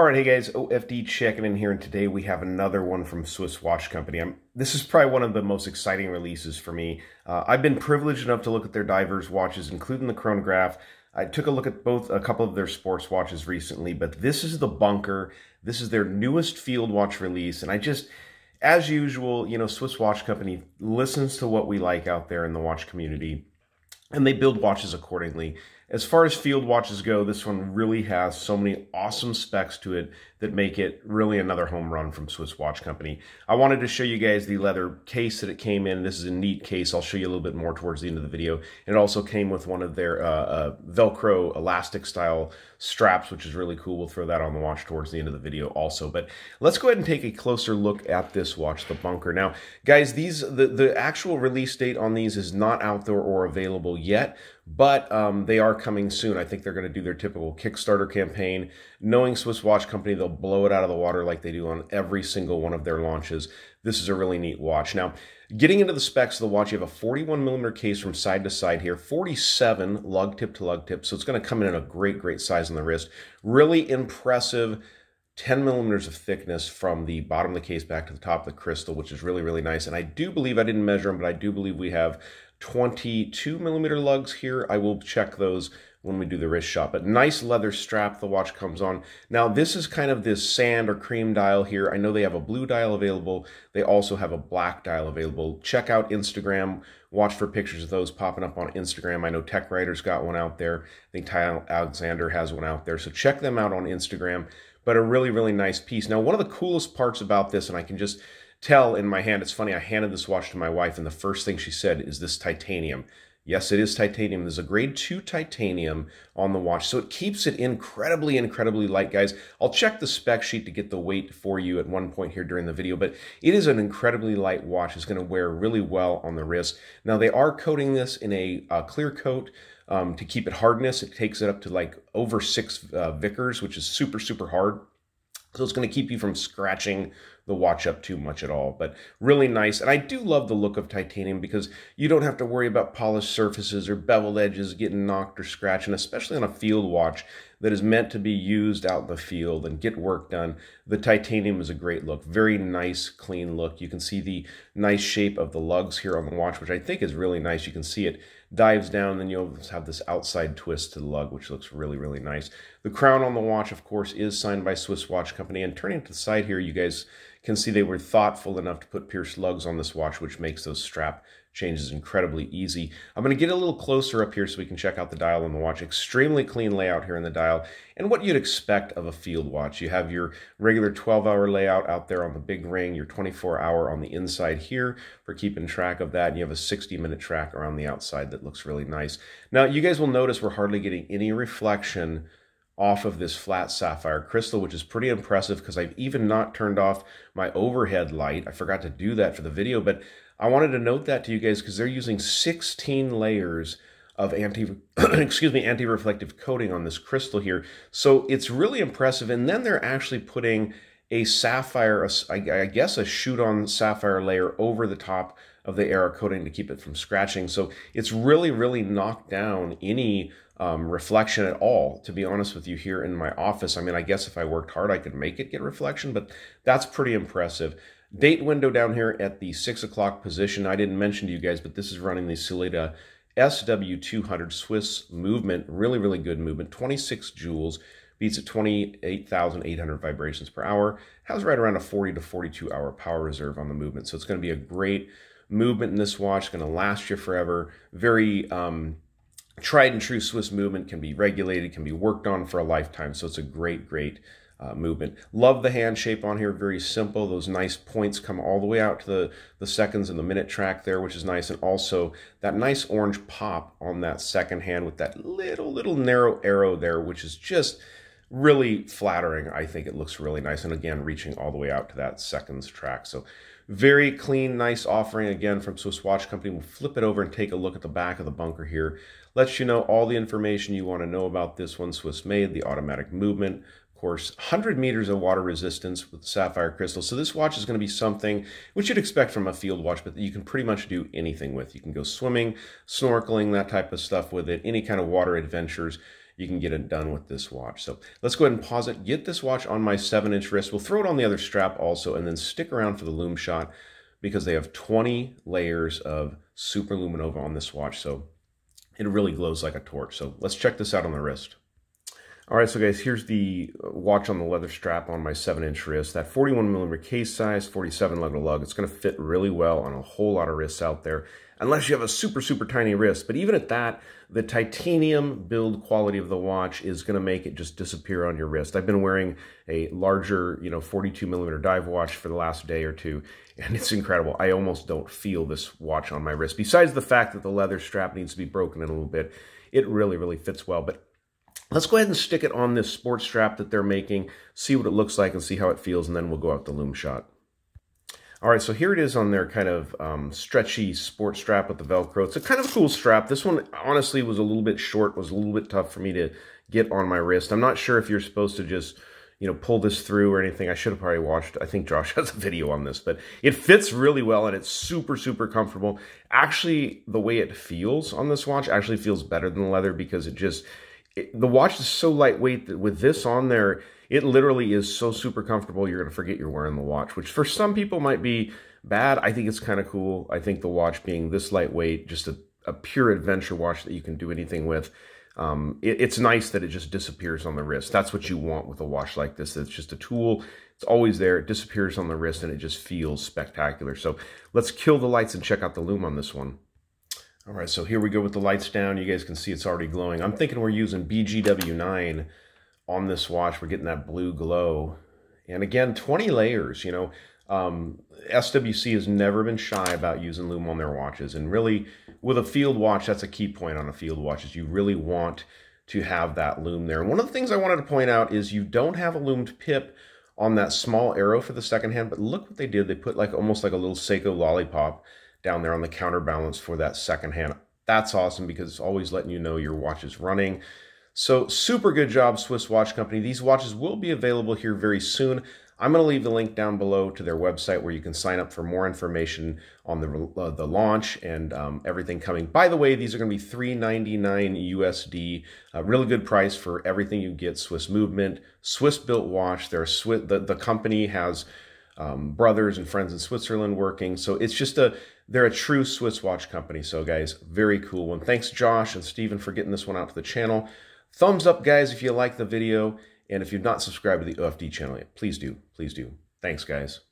All right, hey guys, OFD checking in here, and today we have another one from Swiss Watch Company. I'm, this is probably one of the most exciting releases for me. Uh, I've been privileged enough to look at their divers watches, including the chronograph. I took a look at both a couple of their sports watches recently, but this is the Bunker. This is their newest field watch release, and I just, as usual, you know, Swiss Watch Company listens to what we like out there in the watch community, and they build watches accordingly. As far as field watches go, this one really has so many awesome specs to it that make it really another home run from Swiss Watch Company. I wanted to show you guys the leather case that it came in. This is a neat case. I'll show you a little bit more towards the end of the video. It also came with one of their uh, uh, Velcro elastic style straps, which is really cool. We'll throw that on the watch towards the end of the video also. But let's go ahead and take a closer look at this watch, the Bunker. Now, guys, these the, the actual release date on these is not out there or available yet, but um, they are coming soon. I think they're going to do their typical Kickstarter campaign. Knowing Swiss Watch Company, they'll blow it out of the water like they do on every single one of their launches. This is a really neat watch. Now, getting into the specs of the watch, you have a 41 millimeter case from side to side here, 47 lug tip to lug tip. So it's going to come in at a great, great size on the wrist. Really impressive 10 millimeters of thickness from the bottom of the case back to the top of the crystal, which is really, really nice. And I do believe, I didn't measure them, but I do believe we have 22 millimeter lugs here. I will check those when we do the wrist shot. But nice leather strap the watch comes on. Now this is kind of this sand or cream dial here. I know they have a blue dial available. They also have a black dial available. Check out Instagram. Watch for pictures of those popping up on Instagram. I know Tech Writer's got one out there. I think Ty Alexander has one out there. So check them out on Instagram. But a really, really nice piece. Now one of the coolest parts about this, and I can just tell in my hand, it's funny, I handed this watch to my wife and the first thing she said is this titanium. Yes, it is titanium. There's a grade 2 titanium on the watch, so it keeps it incredibly, incredibly light, guys. I'll check the spec sheet to get the weight for you at one point here during the video, but it is an incredibly light watch. It's going to wear really well on the wrist. Now, they are coating this in a uh, clear coat um, to keep it hardness. It takes it up to like over six uh, Vickers, which is super, super hard. So it's going to keep you from scratching the watch up too much at all, but really nice. And I do love the look of titanium because you don't have to worry about polished surfaces or beveled edges getting knocked or scratched, and especially on a field watch that is meant to be used out in the field and get work done. The titanium is a great look, very nice, clean look. You can see the nice shape of the lugs here on the watch, which I think is really nice. You can see it dives down, then you'll have this outside twist to the lug, which looks really, really nice. The crown on the watch, of course, is signed by Swiss Watch Company. And turning to the side here, you guys can see they were thoughtful enough to put pierced lugs on this watch, which makes those strap changes incredibly easy. I'm going to get a little closer up here so we can check out the dial on the watch. Extremely clean layout here in the dial and what you'd expect of a field watch. You have your regular 12-hour layout out there on the big ring, your 24-hour on the inside here for keeping track of that, and you have a 60-minute track around the outside that looks really nice. Now, you guys will notice we're hardly getting any reflection off of this flat sapphire crystal, which is pretty impressive because I've even not turned off my overhead light. I forgot to do that for the video, but I wanted to note that to you guys because they're using 16 layers of anti excuse me anti-reflective coating on this crystal here. So it's really impressive. And then they're actually putting a sapphire, I guess a shoot-on sapphire layer over the top of the AR coating to keep it from scratching. So it's really, really knocked down any um, reflection at all, to be honest with you, here in my office. I mean, I guess if I worked hard, I could make it get reflection, but that's pretty impressive. Date window down here at the 6 o'clock position. I didn't mention to you guys, but this is running the Sellita SW200 Swiss movement. Really, really good movement. 26 jewels. Beats at 28,800 vibrations per hour. Has right around a 40 to 42 hour power reserve on the movement. So it's going to be a great movement in this watch. Going to last you forever. Very... Um, tried and true Swiss movement can be regulated, can be worked on for a lifetime. So it's a great, great uh, movement. Love the hand shape on here, very simple. Those nice points come all the way out to the, the seconds and the minute track there, which is nice. And also that nice orange pop on that second hand with that little, little narrow arrow there, which is just really flattering. I think it looks really nice. And again, reaching all the way out to that seconds track. So very clean, nice offering again from Swiss Watch Company. We'll flip it over and take a look at the back of the bunker here. Lets you know all the information you want to know about this one, Swiss made, the automatic movement, of course, 100 meters of water resistance with sapphire crystal. So this watch is going to be something which you'd expect from a field watch, but you can pretty much do anything with. You can go swimming, snorkeling, that type of stuff with it, any kind of water adventures you can get it done with this watch. So let's go ahead and pause it, get this watch on my 7-inch wrist. We'll throw it on the other strap also, and then stick around for the lume shot because they have 20 layers of super luminova on this watch. So it really glows like a torch. So let's check this out on the wrist. All right, so guys, here's the uh, watch on the leather strap on my 7-inch wrist. That 41 millimeter case size, 47 lug to lug. It's going to fit really well on a whole lot of wrists out there, unless you have a super, super tiny wrist. But even at that, the titanium build quality of the watch is going to make it just disappear on your wrist. I've been wearing a larger, you know, 42 millimeter dive watch for the last day or two, and it's incredible. I almost don't feel this watch on my wrist. Besides the fact that the leather strap needs to be broken in a little bit, it really, really fits well. But Let's go ahead and stick it on this sports strap that they're making, see what it looks like and see how it feels, and then we'll go out the lume shot. All right, so here it is on their kind of um, stretchy sports strap with the Velcro. It's a kind of cool strap. This one, honestly, was a little bit short, was a little bit tough for me to get on my wrist. I'm not sure if you're supposed to just, you know, pull this through or anything. I should have probably watched, I think Josh has a video on this, but it fits really well and it's super, super comfortable. Actually, the way it feels on this watch actually feels better than the leather because it just, the watch is so lightweight that with this on there, it literally is so super comfortable, you're going to forget you're wearing the watch, which for some people might be bad. I think it's kind of cool. I think the watch being this lightweight, just a, a pure adventure watch that you can do anything with. Um, it, it's nice that it just disappears on the wrist. That's what you want with a watch like this. It's just a tool. It's always there. It disappears on the wrist and it just feels spectacular. So let's kill the lights and check out the lume on this one. All right, so here we go with the lights down. You guys can see it's already glowing. I'm thinking we're using BGW9 on this watch. We're getting that blue glow. And again, 20 layers, you know. Um, SWC has never been shy about using lume on their watches. And really, with a field watch, that's a key point on a field watch, is you really want to have that lume there. And one of the things I wanted to point out is you don't have a lumed pip on that small arrow for the second hand, but look what they did. They put like almost like a little Seiko lollipop down there on the counterbalance for that second hand. That's awesome because it's always letting you know your watch is running. So super good job, Swiss Watch Company. These watches will be available here very soon. I'm going to leave the link down below to their website where you can sign up for more information on the uh, the launch and um, everything coming. By the way, these are going to be 3.99 USD, a really good price for everything you get. Swiss Movement, Swiss built watch. They're Swiss. The the company has um, brothers and friends in Switzerland working. So it's just a, they're a true Swiss watch company. So guys, very cool one. Thanks Josh and Stephen for getting this one out to the channel. Thumbs up guys if you like the video. And if you've not subscribed to the OFD channel yet, please do. Please do. Thanks guys.